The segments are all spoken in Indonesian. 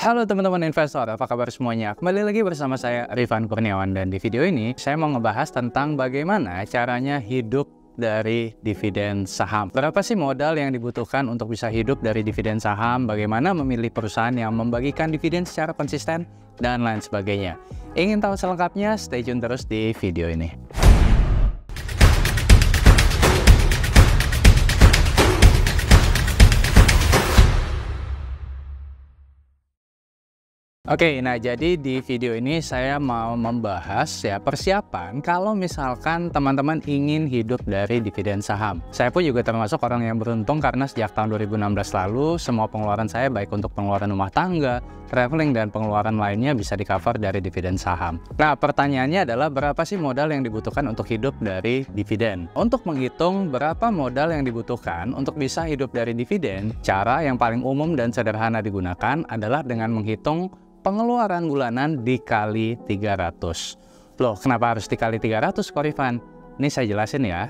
Halo teman-teman investor, apa kabar semuanya? Kembali lagi bersama saya Rifan Kurniawan dan di video ini saya mau ngebahas tentang bagaimana caranya hidup dari dividen saham. Berapa sih modal yang dibutuhkan untuk bisa hidup dari dividen saham? Bagaimana memilih perusahaan yang membagikan dividen secara konsisten dan lain sebagainya. Ingin tahu selengkapnya? Stay tune terus di video ini. Oke, nah jadi di video ini saya mau membahas ya persiapan kalau misalkan teman-teman ingin hidup dari dividen saham. Saya pun juga termasuk orang yang beruntung karena sejak tahun 2016 lalu semua pengeluaran saya baik untuk pengeluaran rumah tangga, traveling dan pengeluaran lainnya bisa di cover dari dividen saham. Nah, pertanyaannya adalah berapa sih modal yang dibutuhkan untuk hidup dari dividen? Untuk menghitung berapa modal yang dibutuhkan untuk bisa hidup dari dividen, cara yang paling umum dan sederhana digunakan adalah dengan menghitung pengeluaran bulanan dikali 300. Loh, kenapa harus dikali 300, Korifan? Ini saya jelasin ya.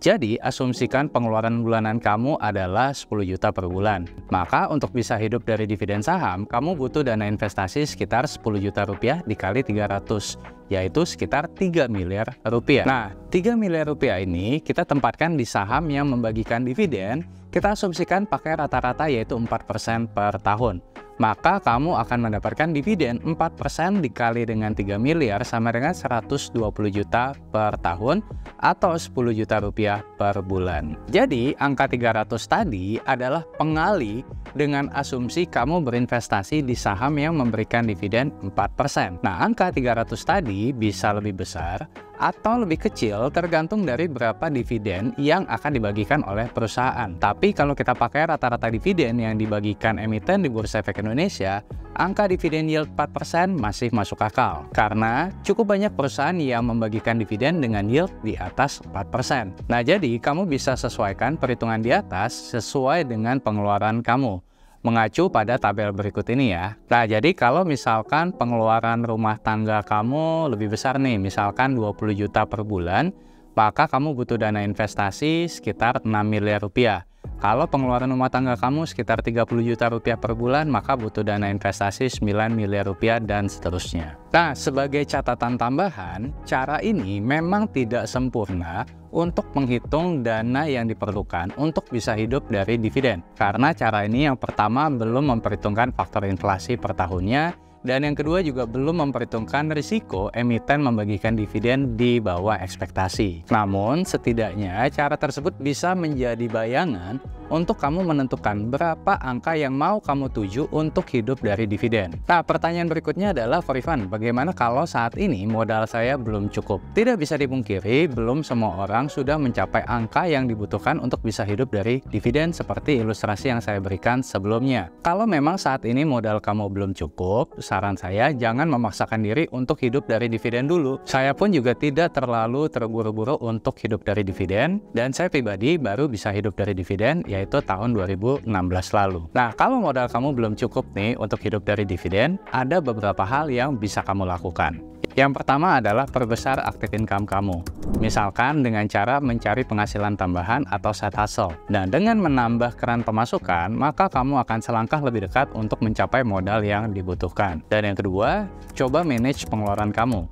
Jadi, asumsikan pengeluaran bulanan kamu adalah 10 juta per bulan. Maka untuk bisa hidup dari dividen saham, kamu butuh dana investasi sekitar 10 juta rupiah dikali 300, yaitu sekitar 3 miliar rupiah. Nah, 3 miliar rupiah ini kita tempatkan di saham yang membagikan dividen, kita asumsikan pakai rata-rata yaitu 4% per tahun maka kamu akan mendapatkan dividen 4% dikali dengan 3 miliar sama dengan 120 juta per tahun atau 10 juta rupiah per bulan. Jadi, angka 300 tadi adalah pengali dengan asumsi kamu berinvestasi di saham yang memberikan dividen 4%. Nah, angka 300 tadi bisa lebih besar atau lebih kecil tergantung dari berapa dividen yang akan dibagikan oleh perusahaan. Tapi kalau kita pakai rata-rata dividen yang dibagikan emiten di Bursa Efek Indonesia, angka dividen yield 4% masih masuk akal. Karena cukup banyak perusahaan yang membagikan dividen dengan yield di atas 4%. Nah, jadi kamu bisa sesuaikan perhitungan di atas sesuai dengan pengeluaran kamu mengacu pada tabel berikut ini ya. Nah, jadi kalau misalkan pengeluaran rumah tangga kamu lebih besar nih, misalkan 20 juta per bulan, maka kamu butuh dana investasi sekitar 6 miliar rupiah. Kalau pengeluaran rumah tangga kamu sekitar 30 juta rupiah per bulan, maka butuh dana investasi 9 miliar rupiah dan seterusnya. Nah, sebagai catatan tambahan, cara ini memang tidak sempurna untuk menghitung dana yang diperlukan untuk bisa hidup dari dividen. Karena cara ini yang pertama belum memperhitungkan faktor inflasi per tahunnya, dan yang kedua juga belum memperhitungkan risiko emiten membagikan dividen di bawah ekspektasi. Namun, setidaknya cara tersebut bisa menjadi bayangan untuk kamu menentukan berapa angka yang mau kamu tuju untuk hidup dari dividen. Nah, pertanyaan berikutnya adalah, Forivan, bagaimana kalau saat ini modal saya belum cukup? Tidak bisa dipungkiri, belum semua orang sudah mencapai angka yang dibutuhkan untuk bisa hidup dari dividen seperti ilustrasi yang saya berikan sebelumnya. Kalau memang saat ini modal kamu belum cukup, saran saya jangan memaksakan diri untuk hidup dari dividen dulu. Saya pun juga tidak terlalu terburu-buru untuk hidup dari dividen dan saya pribadi baru bisa hidup dari dividen yaitu tahun 2016 lalu. Nah, kalau modal kamu belum cukup nih untuk hidup dari dividen, ada beberapa hal yang bisa kamu lakukan. Yang pertama adalah perbesar aktif income kamu. Misalkan dengan cara mencari penghasilan tambahan atau side hustle. Dan dengan menambah keran pemasukan, maka kamu akan selangkah lebih dekat untuk mencapai modal yang dibutuhkan. Dan yang kedua, coba manage pengeluaran kamu.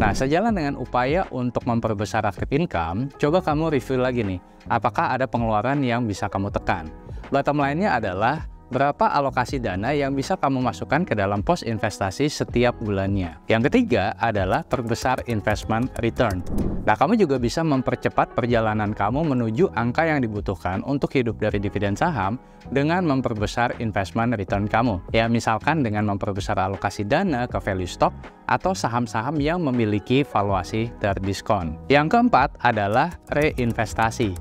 Nah, sejalan dengan upaya untuk memperbesar aktif income, coba kamu review lagi nih, apakah ada pengeluaran yang bisa kamu tekan. Bottom line-nya adalah berapa alokasi dana yang bisa kamu masukkan ke dalam pos investasi setiap bulannya. Yang ketiga adalah perbesar investment return. Nah, kamu juga bisa mempercepat perjalanan kamu menuju angka yang dibutuhkan untuk hidup dari dividen saham dengan memperbesar investment return kamu. Ya, misalkan dengan memperbesar alokasi dana ke value stock atau saham-saham yang memiliki valuasi terdiskon. Yang keempat adalah reinvestasi.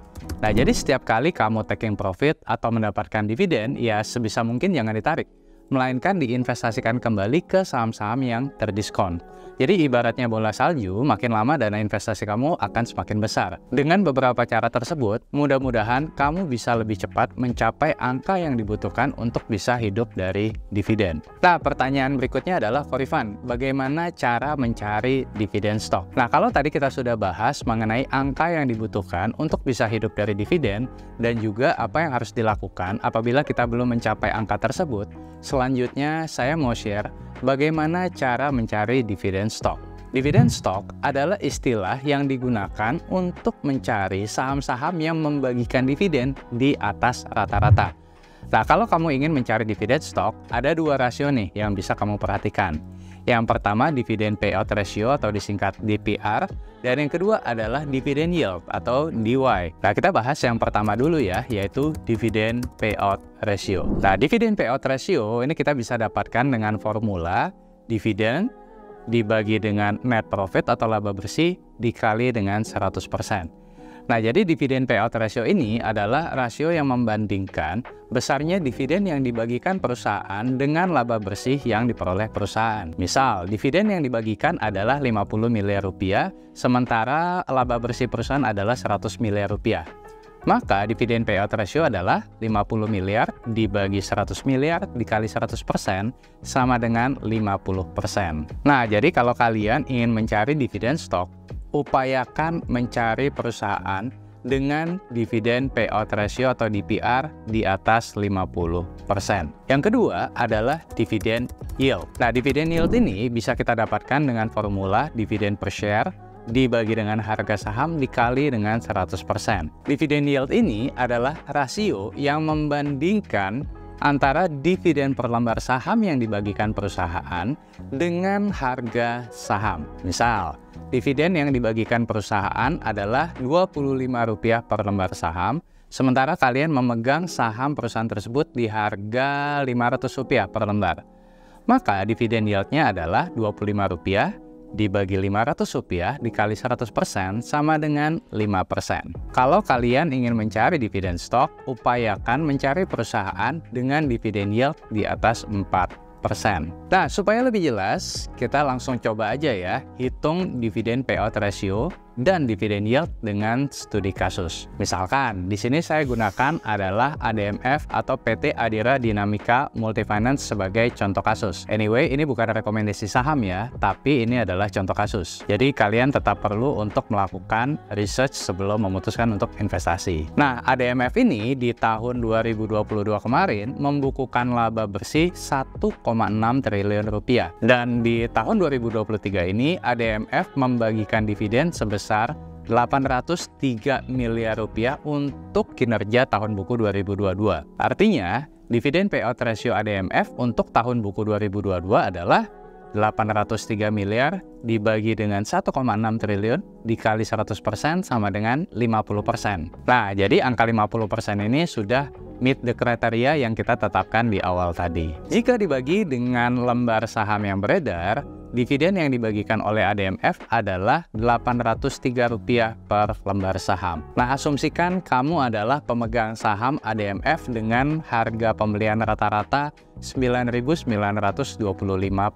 Nah, jadi setiap kali kamu taking profit atau mendapatkan dividen, ya sebisa mungkin jangan ditarik melainkan diinvestasikan kembali ke saham-saham yang terdiskon. Jadi ibaratnya bola salju, makin lama dana investasi kamu akan semakin besar. Dengan beberapa cara tersebut, mudah-mudahan kamu bisa lebih cepat mencapai angka yang dibutuhkan untuk bisa hidup dari dividen. Nah, pertanyaan berikutnya adalah Korifan, bagaimana cara mencari dividen stok? Nah, kalau tadi kita sudah bahas mengenai angka yang dibutuhkan untuk bisa hidup dari dividen dan juga apa yang harus dilakukan apabila kita belum mencapai angka tersebut, selain selanjutnya saya mau share bagaimana cara mencari dividen stock. Dividen stock adalah istilah yang digunakan untuk mencari saham-saham yang membagikan dividen di atas rata-rata. Nah, kalau kamu ingin mencari dividen stock, ada dua rasio nih yang bisa kamu perhatikan. Yang pertama dividen payout ratio atau disingkat DPR dan yang kedua adalah dividen yield atau DY. Nah, kita bahas yang pertama dulu ya, yaitu dividen payout ratio. Nah, dividen payout ratio ini kita bisa dapatkan dengan formula dividen dibagi dengan net profit atau laba bersih dikali dengan 100%. Nah, jadi dividen payout ratio ini adalah rasio yang membandingkan besarnya dividen yang dibagikan perusahaan dengan laba bersih yang diperoleh perusahaan. Misal, dividen yang dibagikan adalah 50 miliar rupiah, sementara laba bersih perusahaan adalah 100 miliar rupiah. Maka dividen payout ratio adalah 50 miliar dibagi 100 miliar dikali 100% sama dengan 50%. Nah, jadi kalau kalian ingin mencari dividen stok, upayakan mencari perusahaan dengan dividen payout ratio atau DPR di atas 50%. Yang kedua adalah dividen yield. Nah, dividen yield ini bisa kita dapatkan dengan formula dividen per share dibagi dengan harga saham dikali dengan 100%. Dividen yield ini adalah rasio yang membandingkan antara dividen per lembar saham yang dibagikan perusahaan dengan harga saham. Misal, dividen yang dibagikan perusahaan adalah Rp25 per lembar saham, sementara kalian memegang saham perusahaan tersebut di harga Rp500 per lembar. Maka dividen yieldnya adalah Rp25 dibagi Rp500 dikali 100% sama dengan 5%. Kalau kalian ingin mencari dividen stok, upayakan mencari perusahaan dengan dividen yield di atas 4 Nah, supaya lebih jelas, kita langsung coba aja ya, hitung dividen payout ratio dan dividen yield dengan studi kasus. Misalkan, di sini saya gunakan adalah ADMF atau PT Adira Dinamika Multifinance sebagai contoh kasus. Anyway, ini bukan rekomendasi saham ya, tapi ini adalah contoh kasus. Jadi kalian tetap perlu untuk melakukan research sebelum memutuskan untuk investasi. Nah, ADMF ini di tahun 2022 kemarin membukukan laba bersih 1,6 triliun rupiah. Dan di tahun 2023 ini ADMF membagikan dividen sebesar sebesar 803 miliar rupiah untuk kinerja tahun buku 2022. Artinya, dividen payout ratio ADMF untuk tahun buku 2022 adalah 803 miliar dibagi dengan 1,6 triliun dikali 100% sama dengan 50%. Nah, jadi angka 50% ini sudah meet the kriteria yang kita tetapkan di awal tadi. Jika dibagi dengan lembar saham yang beredar, dividen yang dibagikan oleh ADMF adalah Rp803 per lembar saham. Nah, asumsikan kamu adalah pemegang saham ADMF dengan harga pembelian rata-rata Rp9.925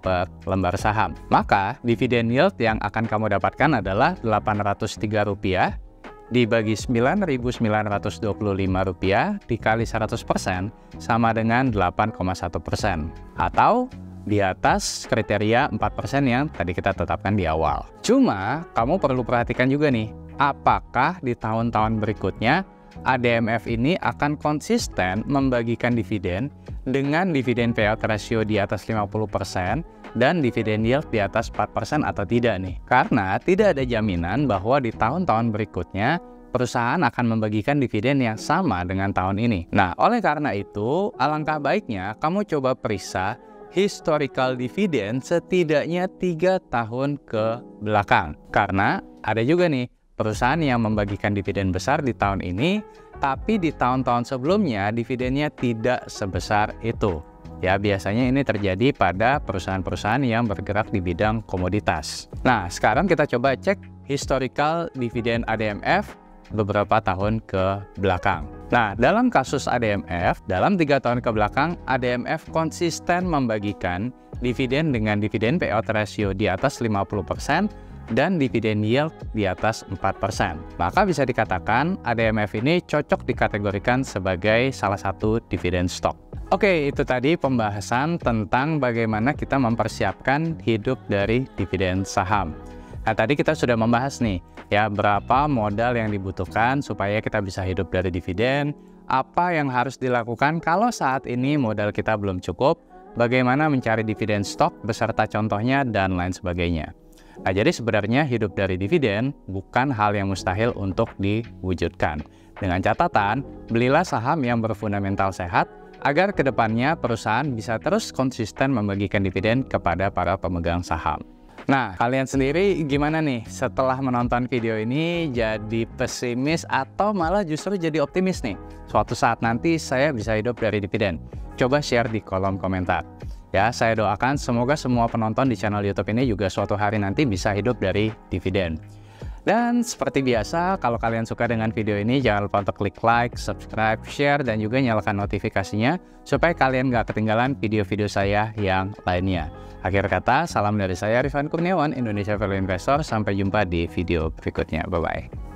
per lembar saham. Maka, dividen yield yang akan kamu dapatkan adalah Rp803 dibagi Rp9.925 dikali 100% sama dengan 8,1% atau di atas kriteria 4% yang tadi kita tetapkan di awal. Cuma, kamu perlu perhatikan juga nih, apakah di tahun-tahun berikutnya ADMF ini akan konsisten membagikan dividen dengan dividen payout ratio di atas 50% dan dividen yield di atas 4% atau tidak nih. Karena tidak ada jaminan bahwa di tahun-tahun berikutnya perusahaan akan membagikan dividen yang sama dengan tahun ini. Nah, oleh karena itu, alangkah baiknya kamu coba periksa historical dividend setidaknya tiga tahun ke belakang. Karena ada juga nih perusahaan yang membagikan dividen besar di tahun ini, tapi di tahun-tahun sebelumnya dividennya tidak sebesar itu. Ya, biasanya ini terjadi pada perusahaan-perusahaan yang bergerak di bidang komoditas. Nah, sekarang kita coba cek historical dividen ADMF beberapa tahun ke belakang. Nah, dalam kasus ADMF, dalam tiga tahun ke belakang, ADMF konsisten membagikan dividen dengan dividen payout ratio di atas 50% dan dividen yield di atas 4%. Maka bisa dikatakan ADMF ini cocok dikategorikan sebagai salah satu dividen stock. Oke, itu tadi pembahasan tentang bagaimana kita mempersiapkan hidup dari dividen saham. Nah, tadi kita sudah membahas nih, ya berapa modal yang dibutuhkan supaya kita bisa hidup dari dividen, apa yang harus dilakukan kalau saat ini modal kita belum cukup, bagaimana mencari dividen stok beserta contohnya dan lain sebagainya. Nah, jadi sebenarnya hidup dari dividen bukan hal yang mustahil untuk diwujudkan. Dengan catatan, belilah saham yang berfundamental sehat agar ke depannya perusahaan bisa terus konsisten membagikan dividen kepada para pemegang saham. Nah, kalian sendiri gimana nih setelah menonton video ini jadi pesimis atau malah justru jadi optimis nih? Suatu saat nanti saya bisa hidup dari dividen. Coba share di kolom komentar. Ya, saya doakan semoga semua penonton di channel YouTube ini juga suatu hari nanti bisa hidup dari dividen. Dan seperti biasa, kalau kalian suka dengan video ini, jangan lupa untuk klik like, subscribe, share, dan juga nyalakan notifikasinya supaya kalian gak ketinggalan video-video saya yang lainnya. Akhir kata, salam dari saya Rifan Kurniawan, Indonesia Value Investor. Sampai jumpa di video berikutnya. Bye-bye.